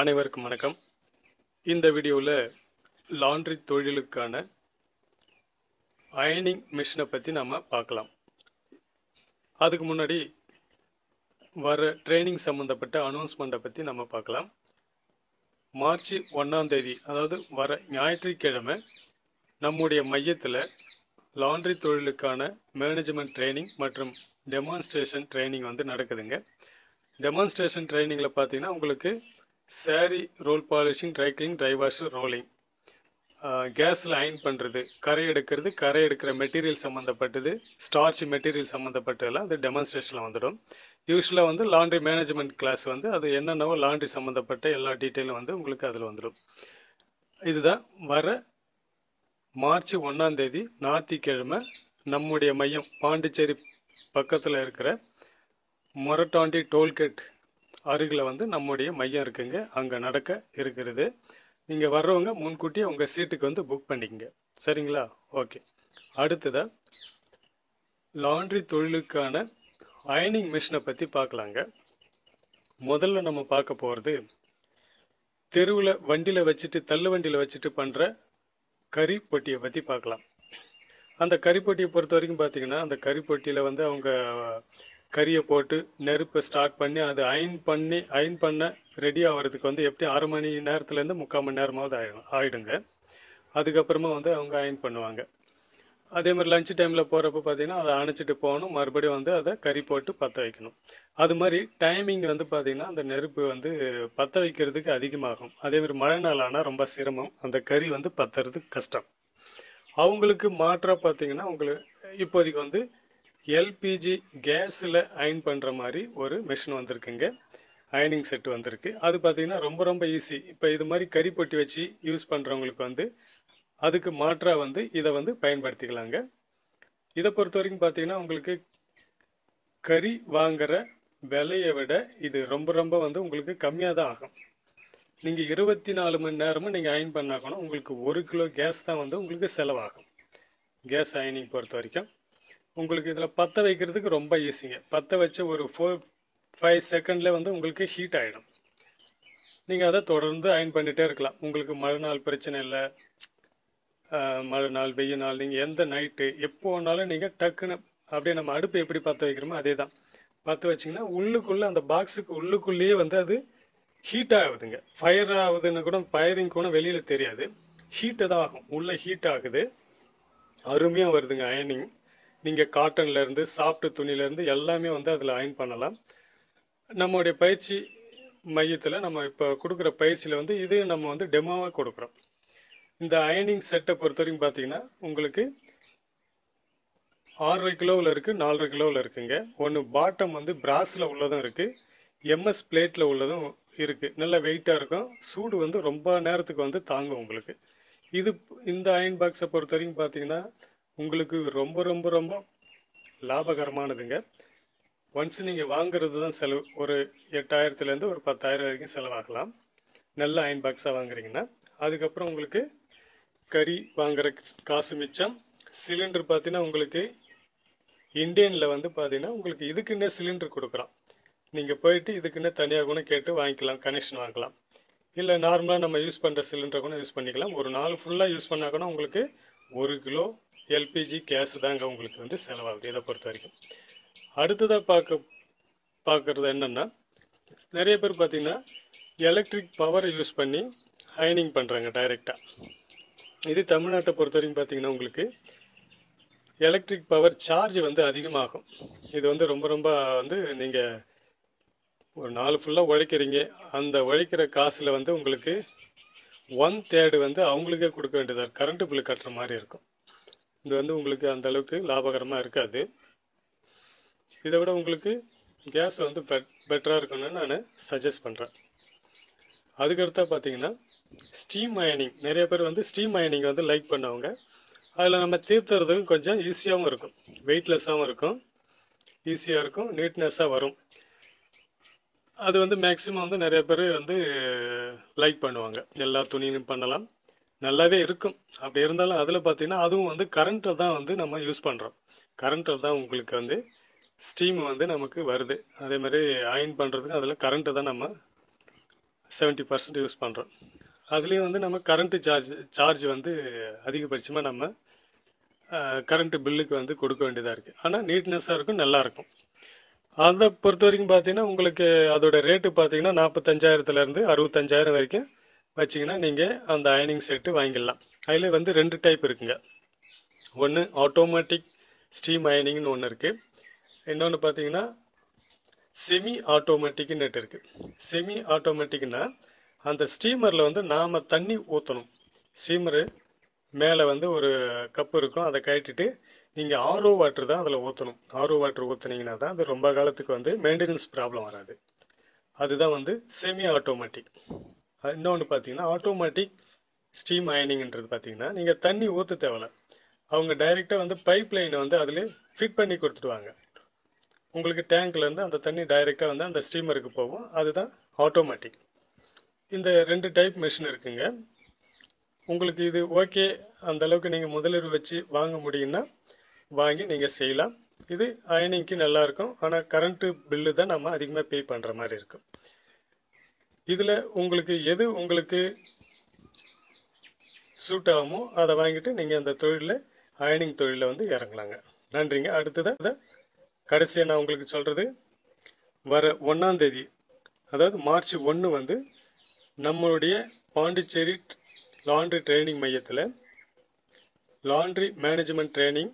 அனைவருக்கும் வணக்கம். இந்த வீடியோவில் லாண்ட்ரி தொழிலுக்கான அயனிங் மிஷினை பற்றி நம்ம பார்க்கலாம். அதுக்கு முன்னாடி வர ட்ரைனிங் சம்மந்தப்பட்ட அனௌன்ஸ்மெண்ட்டை பற்றி நம்ம பார்க்கலாம். மார்ச் ஒன்றாம் தேதி அதாவது வர ஞாயிற்றுக்கிழமை நம்முடைய மையத்தில் லாண்ட்ரி தொழிலுக்கான மேனேஜ்மெண்ட் ட்ரைனிங் மற்றும் டெமான்ஸ்ட்ரேஷன் ட்ரைனிங் வந்து நடக்குதுங்க. டெமான்ஸ்ட்ரேஷன் ட்ரைனிங்கில் பார்த்தீங்கன்னா உங்களுக்கு sari roll polishing dry clean dry wash rolling கேஸில் அயன் பண்ணுறது கரை எடுக்கிறது கரை எடுக்கிற மெட்டீரியல் சம்மந்தப்பட்டது ஸ்டார்ச் மெட்டீரியல் சம்மந்தப்பட்டதெல்லாம் அது டெமான்ஸ்ட்ரேஷனில் வந்துடும். யூஸ்வலாக வந்து லாண்ட்ரி மேனேஜ்மெண்ட் கிளாஸ் வந்து அது என்னென்னவோ லாண்ட்ரி சம்மந்தப்பட்ட எல்லா டீட்டெயிலும் வந்து உங்களுக்கு அதில் வந்துடும். இதுதான் வர மார்ச் ஒன்றாந்தேதி ஞாயிற்றுக்கிழமை நம்முடைய மையம் பாண்டிச்சேரி பக்கத்தில் இருக்கிற மொரட்டாண்டி டோல்கேட் அருகில் வந்து நம்முடைய மையம் இருக்குங்க. அங்கே நடக்க இருக்கிறது. நீங்கள் வர்றவங்க முன்கூட்டியே உங்கள் சீட்டுக்கு வந்து புக் பண்ணிக்கங்க. சரிங்களா? ஓகே அடுத்ததாக லாண்ட்ரி தொழிலுக்கான அயனிங் மிஷினை பற்றி பார்க்கலாங்க முதல்ல நம்ம பார்க்க போகிறது தெருவில் வண்டியில் வச்சுட்டு தள்ளு வண்டியில் வச்சுட்டு பண்ணுற கறி பொட்டியை பற்றி பார்க்கலாம் அந்த கறி பொட்டியை பொறுத்த வரைக்கும் பார்த்தீங்கன்னா அந்த கறி பொட்டியில் வந்து அவங்க கறியை போட்டு நெருப்பை ஸ்டார்ட் பண்ணி அதை அயன் பண்ணி அயன் பண்ண ரெடி ஆகிறதுக்கு வந்து எப்படி அரை மணி நேரத்துலேருந்து முக்கால் மணி நேரமாவது ஆயிடும் ஆயிடுங்க. அதுக்கப்புறமா வந்து அவங்க அயன் பண்ணுவாங்க. அதே மாதிரி லஞ்ச் டைமில் போகிறப்ப பார்த்தீங்கன்னா அதை அணைச்சிட்டு போகணும். மறுபடியும் வந்து அதை கறி போட்டு பற்ற வைக்கணும். அது மாதிரி டைமிங் வந்து பார்த்தீங்கன்னா அந்த நெருப்பு வந்து பற்ற வைக்கிறதுக்கு அதிகமாகும். அதே மாதிரி மழை நாள் ஆனால் ரொம்ப சிரமம். அந்த கறி வந்து பத்துறதுக்கு கஷ்டம். அவங்களுக்கு மாற்றாக பார்த்தீங்கன்னா உங்களுக்கு இப்போதைக்கு வந்து எல்பிஜி கேஸில் அயன் பண்ணுற மாதிரி ஒரு மிஷின் வந்திருக்குங்க. அயனிங் செட் வந்திருக்கு. அது பார்த்தீங்கன்னா ரொம்ப ரொம்ப ஈஸி இப்போ இது மாதிரி கறி பொட்டி வச்சு யூஸ் பண்ணுறவங்களுக்கு வந்து அதுக்கு மாற்றாக வந்து இதை வந்து பயன்படுத்திக்கலாங்க. இதை பொறுத்த வரைக்கும் பார்த்தீங்கன்னா உங்களுக்கு கறி வாங்குற விலையை விட இது ரொம்ப ரொம்ப வந்து உங்களுக்கு கம்மியாக தான் ஆகும். நீங்கள் இருபத்தி நாலு மணி நேரமும் நீங்கள் அயன் பண்ணாக்கணும் உங்களுக்கு ஒரு கிலோ கேஸ் தான் வந்து உங்களுக்கு செலவாகும். கேஸ் அயனிங் பொறுத்த வரைக்கும் உங்களுக்கு இதில் பற்ற வைக்கிறதுக்கு ரொம்ப ஈஸிங்க பற்ற வச்ச ஒரு ஃபோர் ஃபைவ் செகண்டில் வந்து உங்களுக்கு ஹீட் ஆகிடும் நீங்கள் அதை தொடர்ந்து அயன் பண்ணிகிட்டே இருக்கலாம். உங்களுக்கு மழை நாள் பிரச்சனை இல்லை. மழை நாள் வெயில் நாள் நீங்கள் எந்த நைட்டு எப்போ வேணாலும் நீங்கள் டக்குன்னு அப்படியே நம்ம அடுப்பு எப்படி பற்ற வைக்கிறோமோ அதே தான் பற்ற வச்சிங்கன்னா உள்ளுக்குள்ளே அந்த பாக்ஸுக்கு உள்ளுக்குள்ளேயே வந்து அது ஹீட் ஆகுதுங்க. ஃபயர் ஆகுதுன்னு கூட ஃபயரிங் கூட வெளியில் தெரியாது. ஹீட்டு தான் ஆகும். உள்ளே ஹீட் ஆகுது. அருமையாக வருதுங்க அயனிங் நீங்கள் காட்டன்லேருந்து சாஃப்ட் துணியிலேருந்து எல்லாமே வந்து அதில் அயன் பண்ணலாம். நம்மளுடைய பயிற்சி மையத்தில் நம்ம இப்போ கொடுக்குற பயிற்சியில் வந்து இது நம்ம வந்து டெமோவாக கொடுக்குறோம். இந்த அயனிங் செட்டை பொறுத்த வரைக்கும் பார்த்தீங்கன்னா உங்களுக்கு ஆறரை கிலோவில் இருக்குது நாலரை கிலோவில் இருக்குங்க. ஒன்று பாட்டம் வந்து பிராஸில் உள்ளதும் இருக்குது எம்எஸ் பிளேட்டில் உள்ளதும் இருக்குது நல்ல வெயிட்டாக இருக்கும். சூடு வந்து ரொம்ப நேரத்துக்கு வந்து தாங்கும் உங்களுக்கு. இது இந்த அயன் பாக்ஸை பொறுத்த வரைக்கும் பார்த்தீங்கன்னா உங்களுக்கு ரொம்ப ரொம்ப ரொம்ப லாபகரமானதுங்க. ஒன்ஸ் நீங்கள் வாங்குறது தான் செலவு ஒரு எட்டாயிரத்துலேருந்து ஒரு பத்தாயிரம் வரைக்கும் செலவாகலாம். நல்ல அயன் பாக்ஸாக வாங்குறீங்கன்னா அதுக்கப்புறம் உங்களுக்கு கறி வாங்குற காசு மிச்சம். சிலிண்டர் பார்த்தீங்கன்னா உங்களுக்கு இண்டியனில் வந்து பார்த்தீங்கன்னா உங்களுக்கு இதுக்குன்னே சிலிண்டர் கொடுக்குறோம் நீங்கள் போயிட்டு இதுக்குன்னே தனியாக கூட கேட்டு வாங்கிக்கலாம் கனெக்ஷன் வாங்கலாம். இல்லை நார்மலாக நம்ம யூஸ் பண்ணுற சிலிண்டரை கூட யூஸ் பண்ணிக்கலாம். ஒரு நாள் ஃபுல்லாக யூஸ் பண்ணால் கூட உங்களுக்கு ஒரு கிலோ எல்பிஜி கேஸ் தாங்க உங்களுக்கு வந்து செலவாகுது இதை பொறுத்த வரைக்கும். அடுத்ததாக பார்க்க பார்க்குறது என்னென்னா நிறைய பேர் பார்த்திங்கன்னா எலக்ட்ரிக் பவரை யூஸ் பண்ணி அயனிங் பண்ணுறாங்க டைரெக்டாக இது தமிழ்நாட்டை பொறுத்த வரைக்கும் பார்த்தீங்கன்னா உங்களுக்கு எலக்ட்ரிக் பவர் சார்ஜ் வந்து அதிகமாகும். இது வந்து ரொம்ப ரொம்ப வந்து நீங்கள் ஒரு நாள் ஃபுல்லாக உழைக்கிறீங்க. அந்த உழைக்கிற காசில் வந்து உங்களுக்கு ஒன் தேர்டு வந்து அவங்களுக்கே கொடுக்க வேண்டியதாக கரண்ட்டு பில் கட்டுற மாதிரி இருக்கும். இது வந்து உங்களுக்கு அந்த அளவுக்கு லாபகரமாக இருக்காது. இதை விட உங்களுக்கு கேஸ் வந்து பெட் பெட்டராக இருக்கணும்னு நான் சஜஸ்ட் பண்ணுறேன் அதுக்கடுத்தா பார்த்தீங்கன்னா ஸ்டீம் அயனிங் நிறைய பேர் வந்து ஸ்டீம் அயனிங் வந்து லைக் பண்ணவங்க. அதில் நம்ம தீர்த்துறதுக்கும் கொஞ்சம் ஈஸியாகவும் இருக்கும். வெயிட்லெஸ்ஸாகவும் இருக்கும். ஈஸியாக இருக்கும். நீட்னஸ்ஸாக வரும். அது வந்து மேக்ஸிமம் வந்து நிறைய பேர் வந்து லைக் பண்ணுவாங்க. எல்லா துணியும் பண்ணலாம். நல்லாவே இருக்கும். அப்படி இருந்தாலும் அதில் பார்த்தீங்கன்னா அதுவும் வந்து கரண்ட்டை தான் வந்து நம்ம யூஸ் பண்ணுறோம் கரண்ட்டில் தான் உங்களுக்கு வந்து ஸ்டீம் வந்து நமக்கு வருது. அதே மாதிரி அயன் பண்ணுறதுக்கு அதில் கரண்ட்டு தான் நம்ம செவன்ட்டி பர்சன்ட் யூஸ் பண்ணுறோம் அதுலேயும் வந்து நம்ம கரண்ட்டு சார்ஜ் சார்ஜ் வந்து அதிகபட்சமாக நம்ம கரண்ட்டு பில்லுக்கு வந்து கொடுக்க வேண்டியதாக இருக்குது ஆனால் நீட்னஸாக இருக்கும் நல்லாயிருக்கும் அதை பொறுத்த வரைக்கும் பார்த்தீங்கன்னா உங்களுக்கு அதோட ரேட்டு பார்த்தீங்கன்னா நாற்பத்தஞ்சாயிரத்துலேருந்து அறுபத்தஞ்சாயிரம் வரைக்கும் வச்சிங்கன்னா நீங்கள் அந்த அயனிங் செட்டு வாங்கிடலாம். அதில் வந்து ரெண்டு டைப் இருக்குங்க. ஒன்று ஆட்டோமேட்டிக் ஸ்டீம் அயனிங்னு ஒன்று இருக்குது இன்னொன்று பார்த்தீங்கன்னா செமி ஆட்டோமேட்டிக்னு நெட் இருக்குது செமி ஆட்டோமேட்டிக்னா அந்த ஸ்டீமரில் வந்து நாம் தண்ணி ஊற்றணும் ஸ்டீமரு மேலே வந்து ஒரு கப்பு இருக்கும். அதை கட்டிட்டு நீங்கள் ஆர்ஓ வாட்டர் தான் அதில் ஊற்றணும் ஆர்ஓ வாட்டர் ஊற்றுனீங்கன்னா தான் அது ரொம்ப காலத்துக்கு வந்து மெயின்டெனன்ஸ் ப்ராப்ளம் வராது. அதுதான் வந்து செமி ஆட்டோமேட்டிக் இன்னொன்று பார்த்தீங்கன்னா ஆட்டோமேட்டிக் ஸ்டீம் அயனிங்ன்றது பார்த்தீங்கன்னா நீங்கள் தண்ணி ஊற்ற தேவையில்ல. அவங்க டைரெக்டாக வந்து பைப் லைனை வந்து அதில் ஃபிட் பண்ணி கொடுத்துடுவாங்க. உங்களுக்கு டேங்க்லேருந்து அந்த தண்ணி டைரெக்டாக வந்து அந்த ஸ்டீமருக்கு போகும். அதுதான் ஆட்டோமேட்டிக் இந்த ரெண்டு டைப் மிஷின் இருக்குங்க. உங்களுக்கு இது ஓகே அந்த அளவுக்கு நீங்கள் முதலீடு வச்சு வாங்க முடியும்னா வாங்கி நீங்கள் செய்யலாம். இது அயனிங்க்கு நல்லாயிருக்கும் ஆனால் கரண்ட்டு பில்லு தான் நம்ம அதிகமாக பே பண்ணுற மாதிரி இருக்கும். இதில் உங்களுக்கு எது உங்களுக்கு சூட் ஆகுமோ அதை வாங்கிட்டு நீங்கள் அந்த தொழிலில் அயனிங் தொழிலில் வந்து இறங்கலாங்க. நன்றிங்க. அடுத்ததாக கடைசியாக நான் உங்களுக்கு சொல்கிறது வர ஒன்றாந்தேதி அதாவது மார்ச் ஒன்று வந்து நம்மளுடைய பாண்டிச்சேரி லாண்ட்ரி ட்ரைனிங் மையத்தில் லாண்ட்ரி மேனேஜ்மெண்ட் ட்ரைனிங்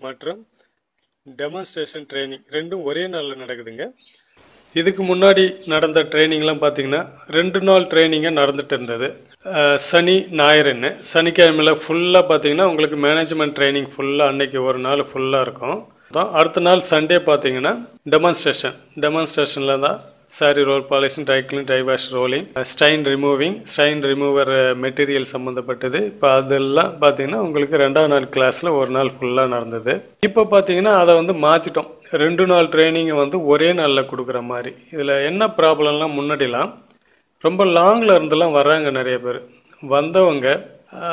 மற்றும் டெமான்ஸ்ட்ரேஷன் ட்ரைனிங் ரெண்டும் ஒரே நாளில் நடக்குதுங்க. இதுக்கு முன்னாடி நடந்த ட்ரைனிங்லாம் பார்த்தீங்கன்னா ரெண்டு நாள் ட்ரைனிங்காக நடந்துட்டு இருந்தது. சனி ஞாயிறுன்னு. சனிக்கிழமையில் ஃபுல்லாக பார்த்தீங்கன்னா உங்களுக்கு மேனேஜ்மெண்ட் ட்ரைனிங் ஃபுல்லாக அன்னைக்கு ஒரு நாள் ஃபுல்லாக இருக்கும். தான் அடுத்த நாள் சண்டே பார்த்தீங்கன்னா டெமான்ஸ்ட்ரேஷன் டெமான்ஸ்ட்ரேஷனில் தான் sari roll polishing clean dry wash rolling stain removing stain remover material சம்மந்தப்பட்டது இப்போ அதெல்லாம் பார்த்தீங்கன்னா உங்களுக்கு ரெண்டாவது நாள் கிளாஸில் ஒரு நாள் ஃபுல்லாக நடந்தது. இப்போ பார்த்தீங்கன்னா அதை வந்து மாற்றிட்டோம் ரெண்டு நாள் ட்ரைனிங்கை வந்து ஒரே நாளில் கொடுக்குற மாதிரி. இதில் என்ன ப்ராப்ளம்லாம் முன்னாடிலாம் ரொம்ப லாங்கில் இருந்தெல்லாம் வர்றாங்க நிறைய பேர். வந்தவங்க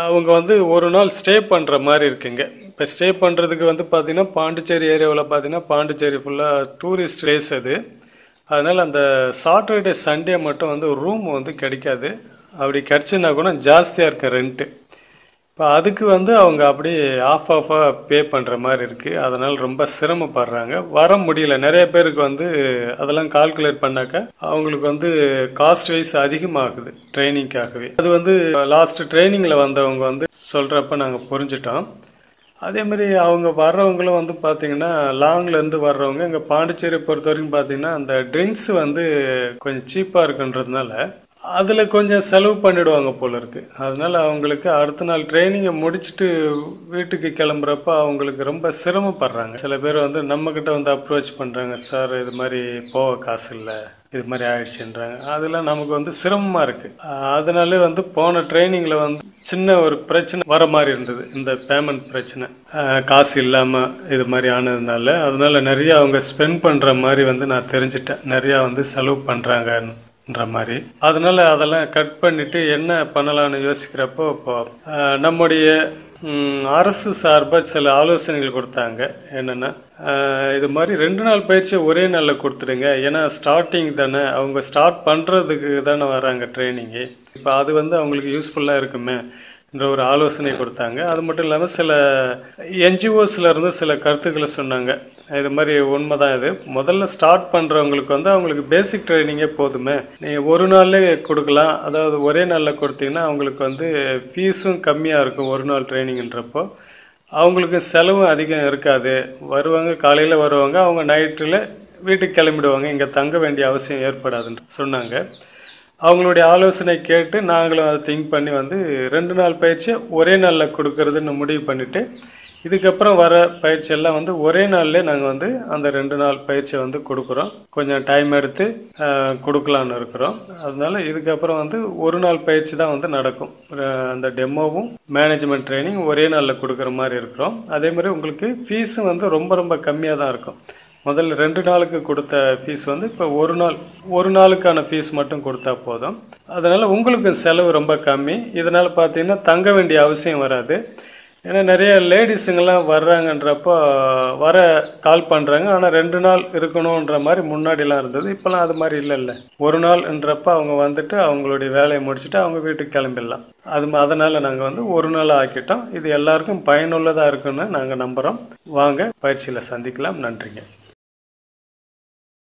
அவங்க வந்து ஒரு நாள் ஸ்டே பண்ணுற மாதிரி இருக்குங்க. இப்போ ஸ்டே பண்ணுறதுக்கு வந்து பார்த்திங்கன்னா பாண்டிச்சேரி ஏரியாவில் பார்த்தீங்கன்னா பாண்டிச்சேரி ஃபுல்லாக டூரிஸ்ட் பிளேஸ் அது. அதனால் அந்த சாட்டர்டே சண்டே மட்டும் வந்து ரூம் வந்து கிடைக்காது. அப்படி கிடச்சுன்னா கூட ஜாஸ்தியாக இருக்கு ரெண்ட்டு இப்போ அதுக்கு வந்து அவங்க அப்படியே ஆஃப் ஆஃபாக பே பண்ணுற மாதிரி இருக்குது அதனால் ரொம்ப சிரமப்படுறாங்க. வர முடியல. நிறைய பேருக்கு வந்து அதெல்லாம் கால்குலேட் பண்ணாக்க அவங்களுக்கு வந்து காஸ்ட் வைஸ் அதிகமாகுது ட்ரைனிங்காகவே அது வந்து லாஸ்ட் ட்ரைனிங்கில் வந்தவங்க வந்து சொல்கிறப்ப நாங்கள் புரிஞ்சிட்டோம். அதே மாதிரி அவங்க வர்றவங்களும் வந்து பார்த்தீங்கன்னா லாங்லேருந்து வர்றவங்க இங்கே பாண்டிச்சேரி பொறுத்த வரைக்கும் பார்த்தீங்கன்னா அந்த ட்ரிங்க்ஸ் வந்து கொஞ்சம் சீப்பாக இருக்குன்றதுனால அதில் கொஞ்சம் செலவு பண்ணிடுவாங்க போல இருக்கு. அதனால அவங்களுக்கு அடுத்த நாள் ட்ரைனிங்கை முடிச்சுட்டு வீட்டுக்கு கிளம்புறப்ப அவங்களுக்கு ரொம்ப சிரமப்படுறாங்க. சில பேர் வந்து நம்மக்கிட்ட வந்து அப்ரோச் பண்ணுறாங்க சார் இது மாதிரி போக காசு இல்லை இது மாதிரி ஆயிடுச்சுன்றாங்க. அதெல்லாம் நமக்கு வந்து சிரமமாக இருக்குது அதனாலே வந்து போன ட்ரைனிங்கில் வந்து சின்ன ஒரு பிரச்சனை வர மாதிரி இருந்தது. இந்த பேமெண்ட் பிரச்சனை. காசு இல்லாமல் இது மாதிரி ஆனதுனால அதனால நிறையா அவங்க ஸ்பெண்ட் பண்ணுற மாதிரி வந்து நான் தெரிஞ்சிட்டேன். நிறையா வந்து செலவு பண்ணுறாங்கன்னு ன்ற மாதிரி. அதனால அதெல்லாம் கட் பண்ணிட்டு என்ன பண்ணலாம்னு யோசிக்கிறப்போ இப்போ நம்முடைய அரசு சார்பாக சில ஆலோசனைகள் கொடுத்தாங்க. என்னென்னா இது மாதிரி ரெண்டு நாள் பயிற்சி ஒரே நாளில் கொடுத்துடுங்க. ஏன்னா ஸ்டார்டிங் தானே. அவங்க ஸ்டார்ட் பண்ணுறதுக்கு தானே வராங்க ட்ரைனிங்கு இப்போ அது வந்து அவங்களுக்கு யூஸ்ஃபுல்லாக இருக்குமே என்ற ஒரு ஆலோசனை கொடுத்தாங்க. அது மட்டும் இல்லாமல் சில என்ஜிஓஸில் இருந்து சில கருத்துக்களை சொன்னாங்க. இது மாதிரி உண்மை தான் இது. முதல்ல ஸ்டார்ட் பண்ணுறவங்களுக்கு வந்து அவங்களுக்கு பேசிக் ட்ரைனிங்கே போதுமே. நீங்கள் ஒரு நாள்லேயே கொடுக்கலாம். அதாவது ஒரே நாளில் கொடுத்தீங்கன்னா அவங்களுக்கு வந்து ஃபீஸும் கம்மியாக இருக்கும் ஒரு நாள் ட்ரைனிங்ன்றப்போ அவங்களுக்கு செலவும் அதிகம் இருக்காது. வருவாங்க காலையில் வருவாங்க அவங்க நைட்டில் வீட்டுக்கு கிளம்பிடுவாங்க. இங்கே தங்க வேண்டிய அவசியம் ஏற்படாதுன்னு சொன்னாங்க. அவங்களுடைய ஆலோசனை கேட்டு நாங்களும் அதை திங்க் பண்ணி வந்து ரெண்டு நாள் பயிற்சியை ஒரே நாளில் கொடுக்கறதுன்னு முடிவு பண்ணிவிட்டு இதுக்கப்புறம் வர பயிற்சி எல்லாம் வந்து ஒரே நாள்லேயே நாங்கள் வந்து அந்த ரெண்டு நாள் பயிற்சியை வந்து கொடுக்குறோம். கொஞ்சம் டைம் எடுத்து கொடுக்கலான்னு இருக்கிறோம். அதனால இதுக்கப்புறம் வந்து ஒரு நாள் பயிற்சி தான் வந்து நடக்கும். அந்த டெமோவும் மேனேஜ்மெண்ட் ட்ரைனிங் ஒரே நாளில் கொடுக்குற மாதிரி இருக்கிறோம். அதே மாதிரி உங்களுக்கு ஃபீஸும் வந்து ரொம்ப ரொம்ப கம்மியாக தான் இருக்கும். முதல்ல ரெண்டு நாளுக்கு கொடுத்த ஃபீஸ் வந்து இப்போ ஒரு நாள் ஒரு நாளுக்கான ஃபீஸ் மட்டும் கொடுத்தா போதும். அதனால் உங்களுக்கு செலவு ரொம்ப கம்மி. இதனால் பார்த்தீங்கன்னா தங்க வேண்டிய அவசியம் வராது. ஏன்னா நிறைய லேடிஸுங்கெல்லாம் வர்றாங்கன்றப்போ வர கால் பண்ணுறாங்க ஆனால் ரெண்டு நாள் இருக்கணுன்ற மாதிரி முன்னாடிலாம் இருந்தது. இப்போலாம் அது மாதிரி இல்லைல்ல. ஒரு நாள்ன்றப்ப அவங்க வந்துட்டு அவங்களுடைய வேலையை முடிச்சுட்டு அவங்க வீட்டுக்கு கிளம்பிடலாம். அது அதனால் நாங்கள் வந்து ஒரு நாள் ஆக்கிட்டோம். இது எல்லாருக்கும் பயனுள்ளதாக இருக்குன்னு நாங்கள் நம்புகிறோம் வாங்க பயிற்சியில் சந்திக்கலாம். நன்றிங்க.